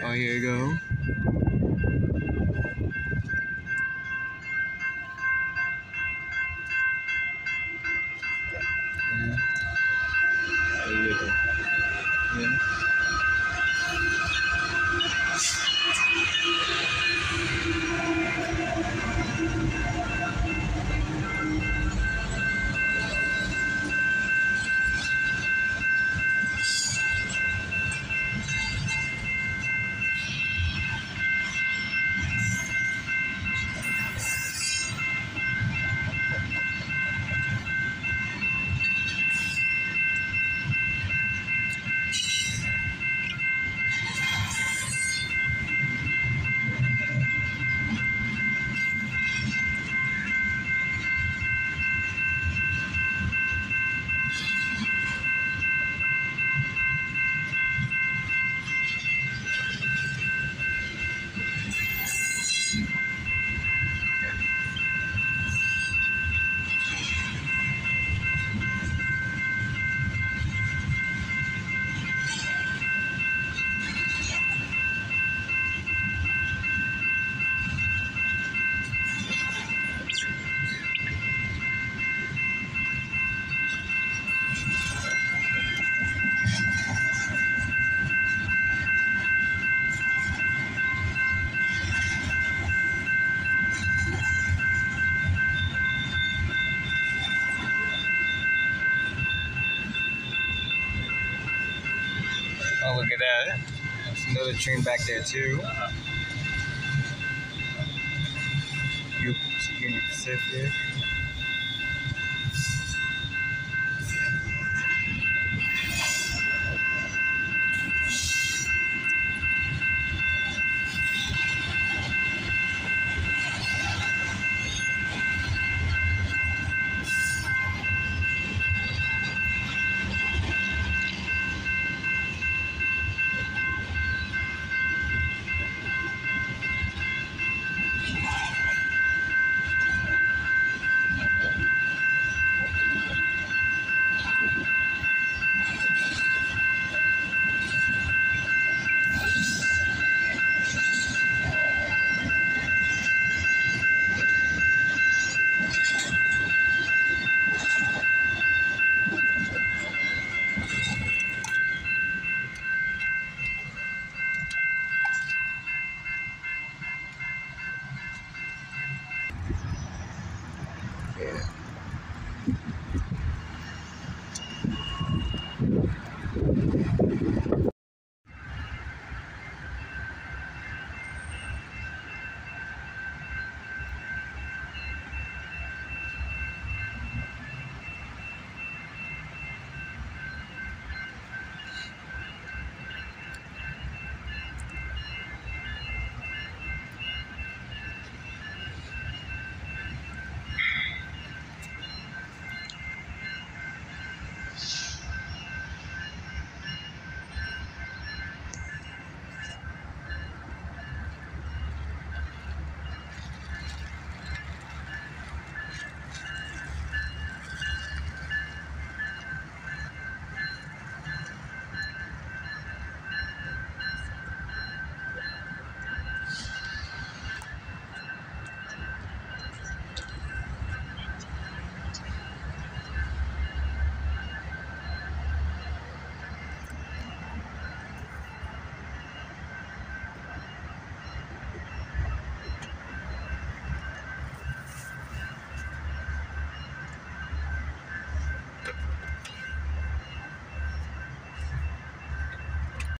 Oh, here you go. Yeah. There you go. Yeah. Oh, look at that. There's another train back there, too. Union Pacific.